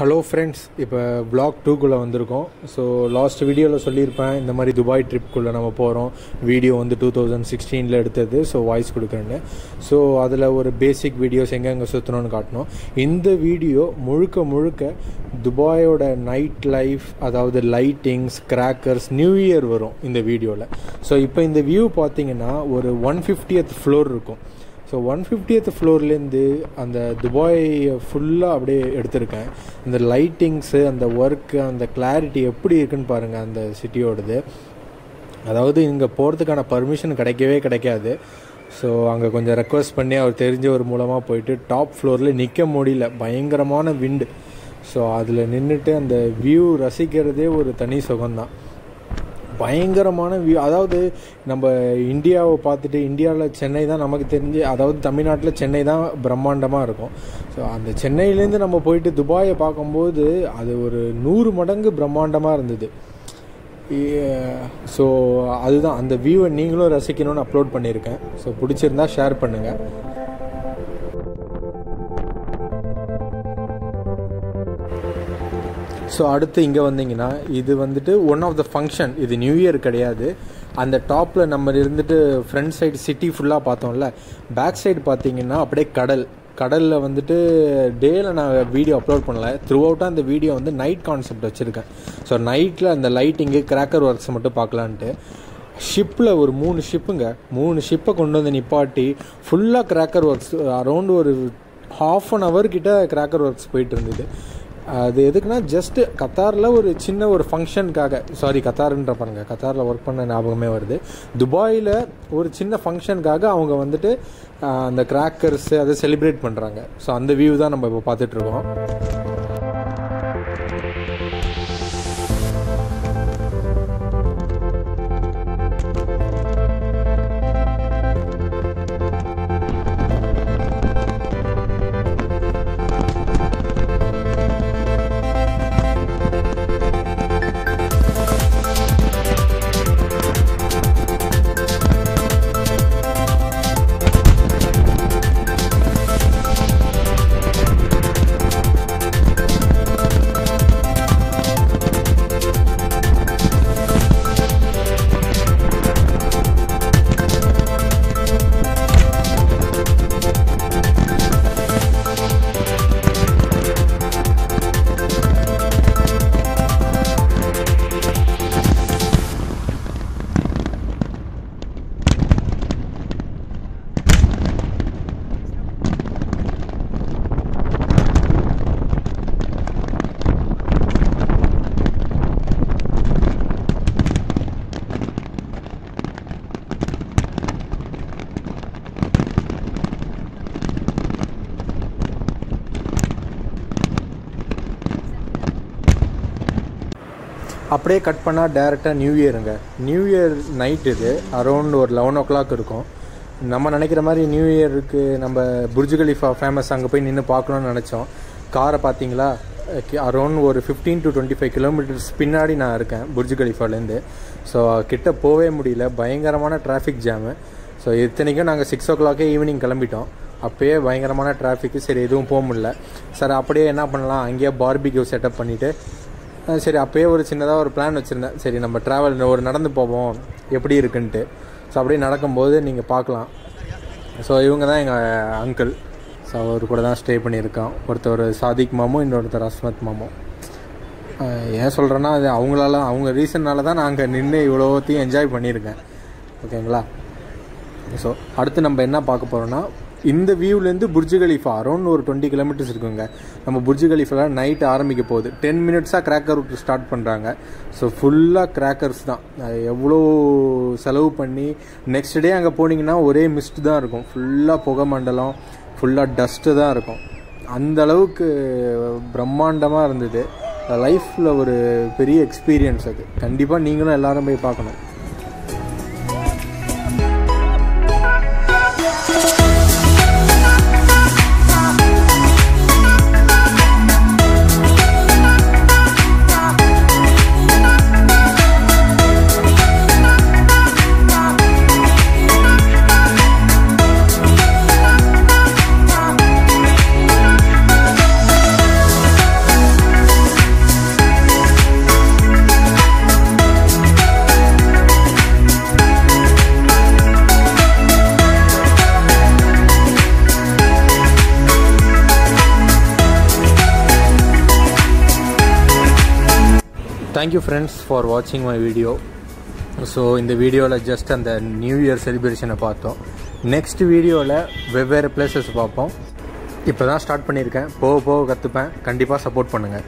Hello friends இப்போ block டூக்குள்ளே வந்திருக்கோம். ஸோ லாஸ்ட் வீடியோவில் சொல்லியிருப்பேன் இந்த மாதிரி துபாய் ட்ரிப்புக்குள்ளே நம்ம போகிறோம் வீடியோ வந்து டூ தௌசண்ட் சிக்ஸ்டீனில் எடுத்தது ஸோ வாய்ஸ் கொடுக்குறேன்னு. ஸோ அதில் ஒரு பேசிக் வீடியோஸ் எங்கெங்கே சுற்றணும்னு காட்டணும். இந்த வீடியோ முழுக்க முழுக்க துபாயோட நைட் லைஃப் அதாவது லைட்டிங்ஸ் கிராக்கர்ஸ் நியூ இயர் வரும் இந்த வீடியோவில் ஸோ இப்போ இந்த வியூ பார்த்தீங்கன்னா ஒரு ஒன் ஃபிஃப்டியத் ஃப்ளோர் இருக்கும். ஸோ ஒன் ஃபிஃப்டியத் ஃப்ளோர்லேருந்து அந்த துபாய் ஃபுல்லாக அப்படியே எடுத்திருக்கேன். இந்த லைட்டிங்ஸு அந்த ஒர்க்கு அந்த கிளாரிட்டி எப்படி இருக்குன்னு பாருங்கள் அந்த சிட்டியோடது அதாவது இங்கே போகிறதுக்கான பர்மிஷன் கிடைக்கவே கிடைக்காது. ஸோ அங்கே கொஞ்சம் ரெக்வஸ்ட் பண்ணி அவர் தெரிஞ்சவர் மூலமாக போயிட்டு டாப் ஃப்ளோரில் நிற்க முடியல. பயங்கரமான விண்டு ஸோ அதில் நின்றுட்டு அந்த வியூ ரசிக்கிறதே ஒரு தனி சுகம்தான். பயங்கரமான வியூ அதாவது நம்ம இந்தியாவை பார்த்துட்டு இந்தியாவில் சென்னை தான் நமக்கு தெரிஞ்சு அதாவது தமிழ்நாட்டில் சென்னை தான் பிரம்மாண்டமாக இருக்கும். ஸோ அந்த சென்னையிலேருந்து நம்ம போயிட்டு துபாயை பார்க்கும்போது அது ஒரு நூறு மடங்கு பிரம்மாண்டமாக இருந்தது. ஸோ அதுதான். அந்த வியூவை நீங்களும் ரசிக்கணும்னு அப்லோட் பண்ணியிருக்கேன். ஸோ பிடிச்சிருந்தா ஷேர் பண்ணுங்கள் ஸோ அடுத்து இங்கே வந்தீங்கன்னா இது வந்துட்டு ஒன் ஆஃப் த ஃபங்க்ஷன் இது நியூ இயர் கிடையாது. அந்த டாப்பில் நம்ம இருந்துட்டு ஃப்ரண்ட் சைடு சிட்டி ஃபுல்லாக பார்த்தோம்ல பேக் சைடு பார்த்தீங்கன்னா அப்படியே கடல். கடலில் வந்துட்டு டேயில் நான் வீடியோ அப்லோட் பண்ணல. த்ரூ அவுட்டாக அந்த வீடியோ வந்து நைட் கான்செப்ட் வச்சுருக்கேன். ஸோ நைட்டில் அந்த லைட்டிங்கு கிராக்கர் ஒர்க்ஸ் மட்டும் பார்க்கலான்ட்டு ஷிப்பில் ஒரு மூணு ஷிப்புங்க மூணு ஷிப்பை கொண்டு வந்து நிப்பாட்டி ஃபுல்லாக கிராக்கர் ஒர்க்ஸ் அரௌண்ட் ஒரு ஹாஃப் அன் ஹவர் கிட்ட கிராக்கர் ஒர்க்ஸ் போயிட்டு இருந்தது. அது எதுக்குன்னா ஜஸ்ட்டு கத்தாரில் ஒரு சின்ன ஒரு ஃபங்க்ஷனுக்காக சாரி கத்தாருன்ற பாருங்கள் கத்தாரில் ஒர்க் பண்ண ஞாபகமே வருது. துபாயில் ஒரு சின்ன ஃபங்க்ஷனுக்காக அவங்க வந்துட்டு அந்த கிராக்கர்ஸு அதை செலிப்ரேட் பண்ணுறாங்க ஸோ அந்த வியூ தான் நம்ம இப்போ பார்த்துட்ருக்கோம் அப்படியே கட் பண்ணால் டேரெக்டாக நியூ இயருங்க நியூ இயர் நைட் இது அரௌண்ட் ஒரு லெவன் ஓ கிளாக் இருக்கும். நம்ம நினைக்கிற மாதிரி நியூ இயருக்கு நம்ம புர்ஜ் கலிஃபா ஃபேமஸ் அங்கே போய் நின்று பார்க்கணும்னு நினச்சோம். காரை பார்த்தீங்களா? அரௌண்ட் ஒரு fifteen to twenty five kilometres பின்னாடி நான் இருக்கேன் புர்ஜ் கலிஃபாலேருந்து ஸோ கிட்ட போகவே முடியல. பயங்கரமான டிராஃபிக் ஜாமு ஸோ இத்தனைக்கும் நாங்கள் சிக்ஸ் ஓ கிளாக்கே ஈவினிங் கிளம்பிட்டோம். அப்போயே பயங்கரமான டிராஃபிக்கு சரி எதுவும் போக முடியல. சார் அப்படியே என்ன பண்ணலாம்? அங்கேயே பார்பிக்யூ செட்டப் பண்ணிவிட்டு சரி அப்போயே ஒரு சின்னதாக ஒரு பிளான் வச்சுருந்தேன். சரி நம்ம ட்ராவல் ஒரு நடந்து போவோம் எப்படி இருக்குன்ட்டு. ஸோ அப்படியே நடக்கும்போது நீங்கள் பார்க்கலாம். ஸோ இவங்க தான் எங்கள் அங்கிள் ஸோ அவர் கூட தான் ஸ்டே பண்ணியிருக்கான். ஒருத்தர் சாதிக் மாமும் இன்னொருத்தர் அஸ்மத் மாமும் ஏன் சொல்கிறேன்னா அது அவங்களால அவங்க ரீசன்னால தான் நான் அங்கே நின்று இவ்வளோத்தையும் என்ஜாய் பண்ணியிருக்கேன். ஓகேங்களா ஸோ அடுத்து நம்ம என்ன பார்க்க போகிறோன்னா இந்த வியூலேருந்து புர்ஜு கலிஃபா அரௌண்ட் ஒரு டுவெண்ட்டி கிலோமீட்டர்ஸ் இருக்குங்க. நம்ம புர்ஜு கலீஃபாவில் நைட் ஆரம்பிக்க போகுது. டென் மினிட்ஸாக கிராக்கர் ஸ்டார்ட் பண்ணுறாங்க ஸோ ஃபுல்லாக கிராக்கர்ஸ் தான். எவ்வளோ செலவு பண்ணி நெக்ஸ்ட் டே அங்கே போனீங்கன்னா ஒரே மிஸ்ட் தான் இருக்கும். ஃபுல்லாக புகை மண்டலம் ஃபுல்லாக டஸ்ட்டு தான் இருக்கும். அந்த அளவுக்கு பிரம்மாண்டமாக இருந்தது. லைஃப்பில் ஒரு பெரிய எக்ஸ்பீரியன்ஸ் அது. கண்டிப்பாக நீங்களும் எல்லோரும் போய் பார்க்கணும். தேங்க்யூ ஃப்ரெண்ட்ஸ் ஃபார் வாட்சிங் மை வீடியோ ஸோ இந்த வீடியோவில் ஜஸ்ட் அந்த நியூ இயர் செலிப்ரேஷனை பார்த்தோம். நெக்ஸ்ட் வீடியோவில் வெவ்வேறு பிளேசஸ் பார்ப்போம். இப்போ தான் ஸ்டார்ட் பண்ணியிருக்கேன். போக போக கற்றுப்பேன் கண்டிப்பாக சப்போர்ட் பண்ணுங்கள்